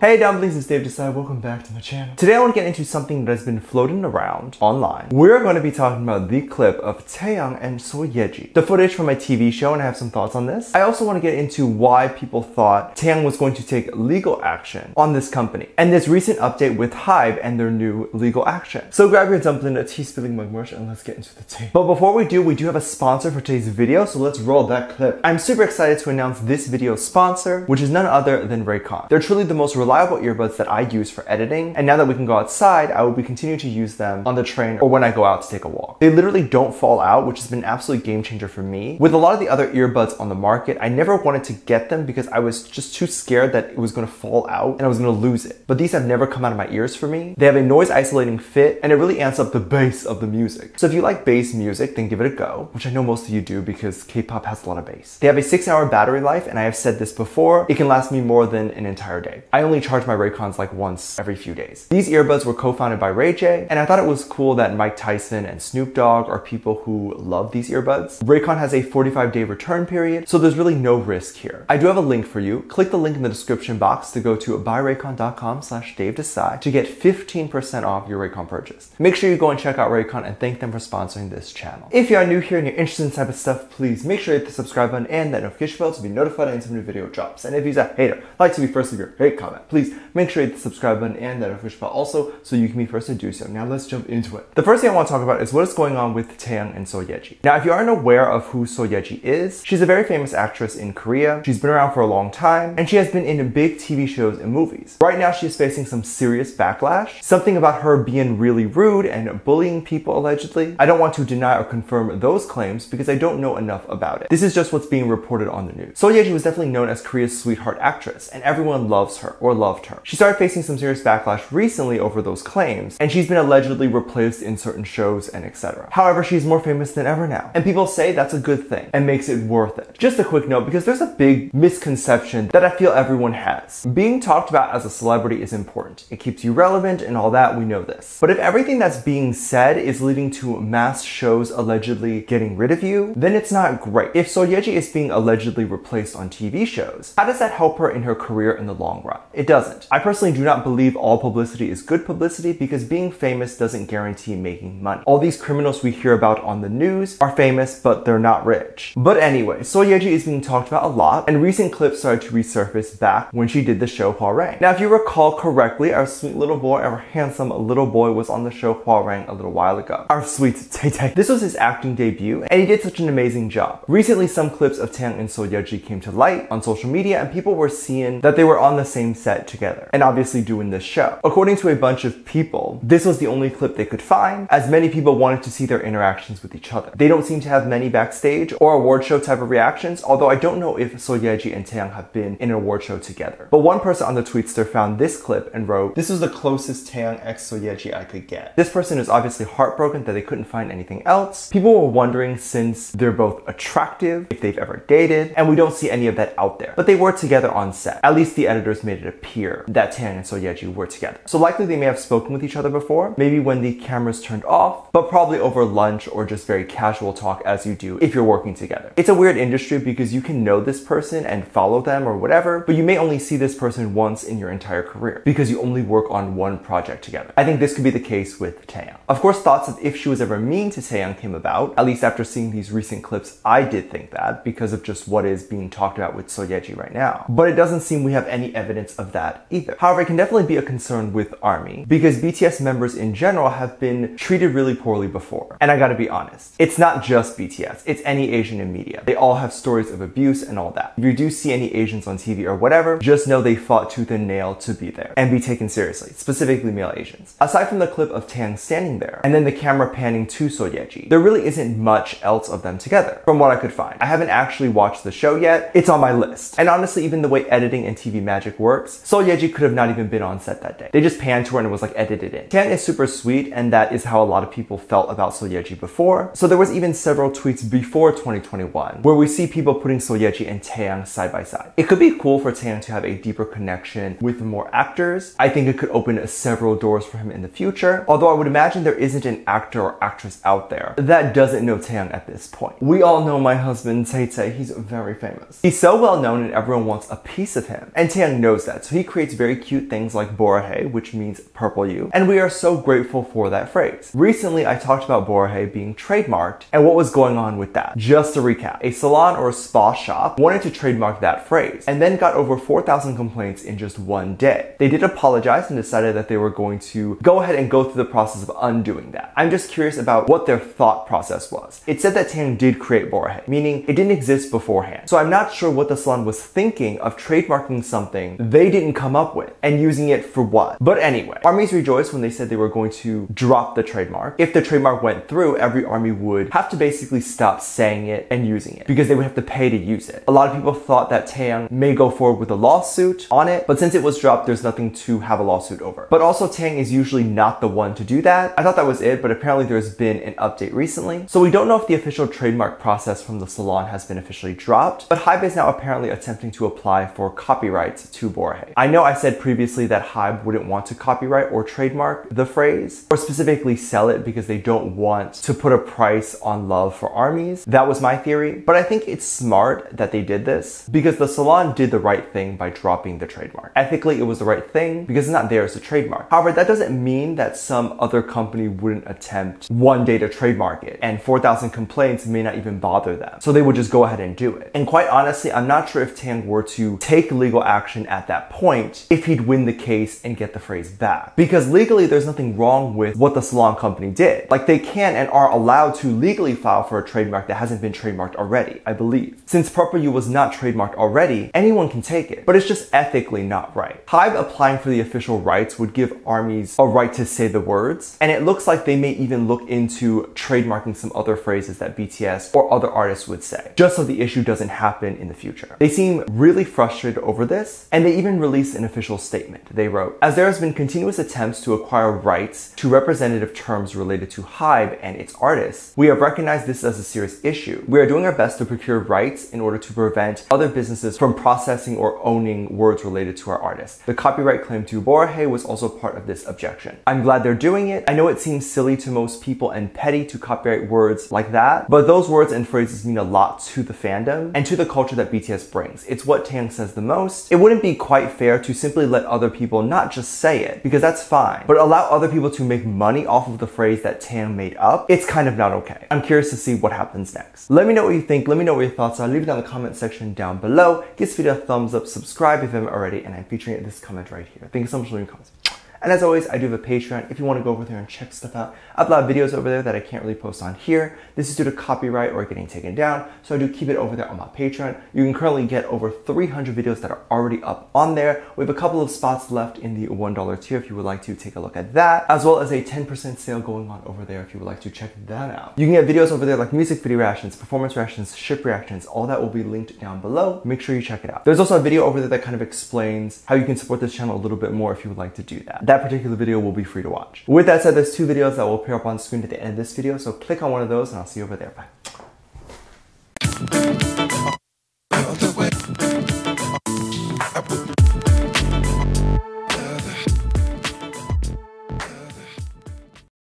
Hey dumplings, it's Dave Disci. Welcome back to my channel. Today I want to get into something that has been floating around online. We're going to be talking about the clip of Taehyung and Seo Ye Ji, the footage from my TV show, and I have some thoughts on this. I also want to get into why people thought Taehyung was going to take legal action on this company, and this recent update with Hybe and their new legal action. So grab your dumpling, a tea spilling mug merch, and let's get into the tea. But before we do, we do have a sponsor for today's video, so let's roll that clip. I'm super excited to announce this video's sponsor, which is none other than Raycon. They're truly the most reliable earbuds that I use for editing, and now that we can go outside, I will be continuing to use them on the train or when I go out to take a walk. They literally don't fall out, which has been an absolute game changer for me. With a lot of the other earbuds on the market, I never wanted to get them because I was just too scared that it was gonna fall out and I was gonna lose it. But these have never come out of my ears for me. They have a noise isolating fit and it really amps up the bass of the music. So if you like bass music, then give it a go, which I know most of you do because K-pop has a lot of bass. They have a six hour battery life and I have said this before, it can last me more than an entire day. I only charge my Raycons like once every few days. These earbuds were co-founded by Ray J, and I thought it was cool that Mike Tyson and Snoop Dogg are people who love these earbuds. Raycon has a 45 day return period, so there's really no risk here. I do have a link for you. Click the link in the description box to go to buyraycon.com slash Dave Disci to get 15% off your Raycon purchase. Make sure you go and check out Raycon and thank them for sponsoring this channel. If you are new here and you're interested in this type of stuff, please make sure you hit the subscribe button and that notification bell to be notified anytime a new video drops. And if you're a hater, like to be first with your hate comment, please make sure you hit the subscribe button and that notification bell also so you can be first to do so. Now let's jump into it. The first thing I want to talk about is what is going on with Taehyung and Seo Ye Ji. Now, if you aren't aware of who Seo Ye Ji is, she's a very famous actress in Korea. She's been around for a long time and she has been in big TV shows and movies. Right now, she's facing some serious backlash. Something about her being really rude and bullying people allegedly. I don't want to deny or confirm those claims because I don't know enough about it. This is just what's being reported on the news. Seo Ye Ji was definitely known as Korea's sweetheart actress and everyone loves her or loved her. She started facing some serious backlash recently over those claims and she's been allegedly replaced in certain shows and etc. However, she's more famous than ever now and people say that's a good thing and makes it worth it. Just a quick note because there's a big misconception that I feel everyone has. Being talked about as a celebrity is important. It keeps you relevant and all that, we know this. But if everything that's being said is leading to mass shows allegedly getting rid of you, then it's not great. If Seo Ye Ji is being allegedly replaced on TV shows, how does that help her in her career in the long run? It doesn't. I personally do not believe all publicity is good publicity because being famous doesn't guarantee making money. All these criminals we hear about on the news are famous, but they're not rich. But anyway, Seo Ye Ji is being talked about a lot, and recent clips started to resurface back when she did the show Hwarang. Now, if you recall correctly, our sweet little boy, our handsome little boy was on the show Hwarang a little while ago. Our sweet Tay. This was his acting debut, and he did such an amazing job. Recently, some clips of Taehyung and Seo Ye Ji came to light on social media, and people were seeing that they were on the same set together, and obviously doing this show. According to a bunch of people, this was the only clip they could find, as many people wanted to see their interactions with each other. They don't seem to have many backstage or award show type of reactions, although I don't know if Seo Ye Ji and Taehyung have been in an award show together. But one person on the Tweetster found this clip and wrote, This was the closest Taehyung x Seo Ye Ji I could get. This person is obviously heartbroken that they couldn't find anything else. People were wondering since they're both attractive, if they've ever dated, and we don't see any of that out there. But they were together on set. At least the editors made it appear that Taehyung and Seo Ye Ji were together. So likely they may have spoken with each other before, maybe when the cameras turned off, but probably over lunch or just very casual talk as you do if you're working together. It's a weird industry because you can know this person and follow them or whatever, but you may only see this person once in your entire career because you only work on one project together. I think this could be the case with Taehyung. Of course, thoughts of if she was ever mean to Taehyung came about, at least after seeing these recent clips, I did think that because of just what is being talked about with Seo Ye Ji right now. But it doesn't seem we have any evidence of that either. However, it can definitely be a concern with ARMY because BTS members in general have been treated really poorly before. And I gotta be honest, it's not just BTS, it's any Asian in media. They all have stories of abuse and all that. If you do see any Asians on TV or whatever, just know they fought tooth and nail to be there and be taken seriously, specifically male Asians. Aside from the clip of Taehyung standing there and then the camera panning to Seo Ye Ji, there really isn't much else of them together from what I could find. I haven't actually watched the show yet. It's on my list. And honestly, even the way editing and TV magic works, Seo Ye Ji could have not even been on set that day. They just panned to her and it was like edited in. Taehyung is super sweet and that is how a lot of people felt about Seo Ye Ji before. So there was even several tweets before 2021 where we see people putting Seo Ye Ji and Taehyung side by side. It could be cool for Taehyung to have a deeper connection with more actors. I think it could open several doors for him in the future. Although I would imagine there isn't an actor or actress out there that doesn't know Taehyung at this point. We all know my husband Tay Tay. He's very famous. He's so well known and everyone wants a piece of him. And Taehyung knows that. So he creates very cute things like Borahae, which means purple you. And we are so grateful for that phrase. Recently, I talked about Borahae being trademarked and what was going on with that. Just to recap, a salon or a spa shop wanted to trademark that phrase and then got over 4,000 complaints in just one day. They did apologize and decided that they were going to go ahead and go through the process of undoing that. I'm just curious about what their thought process was. It said that Tang did create Borahae, meaning it didn't exist beforehand. So I'm not sure what the salon was thinking of trademarking something they didn't come up with and using it for what. But anyway, armies rejoiced when they said they were going to drop the trademark. If the trademark went through, every army would have to basically stop saying it and using it because they would have to pay to use it. A lot of people thought that Taehyung may go forward with a lawsuit on it, but since it was dropped, there's nothing to have a lawsuit over. But also Taehyung is usually not the one to do that. I thought that was it, but apparently there's been an update recently. So we don't know if the official trademark process from the salon has been officially dropped, but Hybe is now apparently attempting to apply for copyrights to I know I said previously that Hybe wouldn't want to copyright or trademark the phrase, or specifically sell it because they don't want to put a price on love for armies. That was my theory, but I think it's smart that they did this because the salon did the right thing by dropping the trademark. Ethically, it was the right thing because it's not theirs to trademark. However, that doesn't mean that some other company wouldn't attempt one day to trademark it and 4,000 complaints may not even bother them. So they would just go ahead and do it. And quite honestly, I'm not sure if Tang were to take legal action at that point if he'd win the case and get the phrase back. Because legally, there's nothing wrong with what the salon company did. Like they can and are allowed to legally file for a trademark that hasn't been trademarked already, I believe. Since Purple You was not trademarked already, anyone can take it, but it's just ethically not right. Hybe applying for the official rights would give armies a right to say the words, and it looks like they may even look into trademarking some other phrases that BTS or other artists would say, just so the issue doesn't happen in the future. They seem really frustrated over this, and they even released an official statement. They wrote, As there has been continuous attempts to acquire rights to representative terms related to Hybe and its artists, we have recognized this as a serious issue. We are doing our best to procure rights in order to prevent other businesses from processing or owning words related to our artists. The copyright claim to Borahae was also part of this objection. I'm glad they're doing it. I know it seems silly to most people and petty to copyright words like that, but those words and phrases mean a lot to the fandom and to the culture that BTS brings. It's what Taehyung says the most. It wouldn't be quite fair to simply let other people not just say it, because that's fine, but allow other people to make money off of the phrase that Tam made up. It's kind of not okay. I'm curious to see what happens next. Let me know what you think. Let me know what your thoughts are. Leave it down in the comment section down below. Give this video a thumbs up, subscribe if you haven't already, and I'm featuring this comment right here. Thank you so much for leaving comments. And as always, I do have a Patreon if you want to go over there and check stuff out. I've upload videos over there that I can't really post on here. This is due to copyright or getting taken down, so I do keep it over there on my Patreon. You can currently get over 300 videos that are already up on there. We have a couple of spots left in the $1 tier if you would like to take a look at that, as well as a 10% sale going on over there if you would like to check that out. You can get videos over there like music video reactions, performance reactions, ship reactions, all that will be linked down below. Make sure you check it out. There's also a video over there that kind of explains how you can support this channel a little bit more if you would like to do that that particular video will be free to watch. With that said, there's two videos that will appear up on screen at the end of this video, so click on one of those and I'll see you over there. Bye.